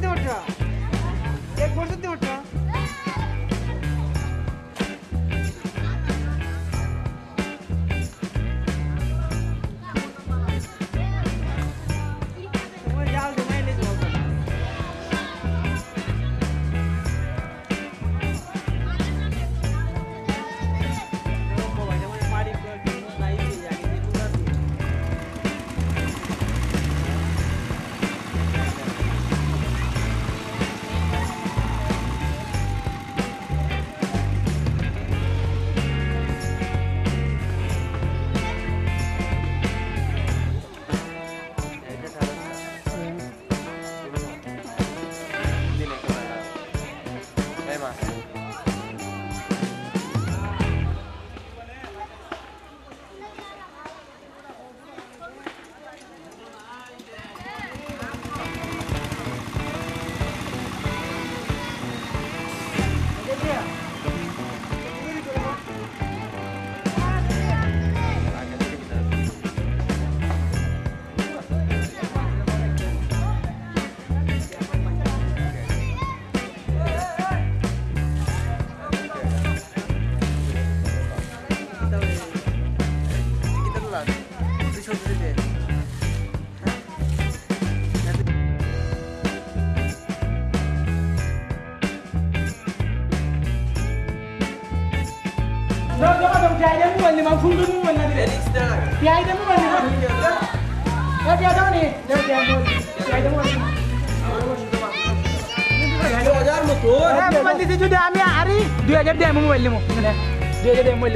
से उठ। रहा एक घोड़ से उठ। रहा Jangan jangan dong, cahaya mu wali mampu dulu wali nanti. Cahaya mu wali mampu. Ya cahaya mu nih, ya cahaya mu. Cahaya mu wali. Mobile দিতে আমি আরি দুই হাজার দিয়ে মোবাইল মানে দুই হাজার দিয়ে মোবাইল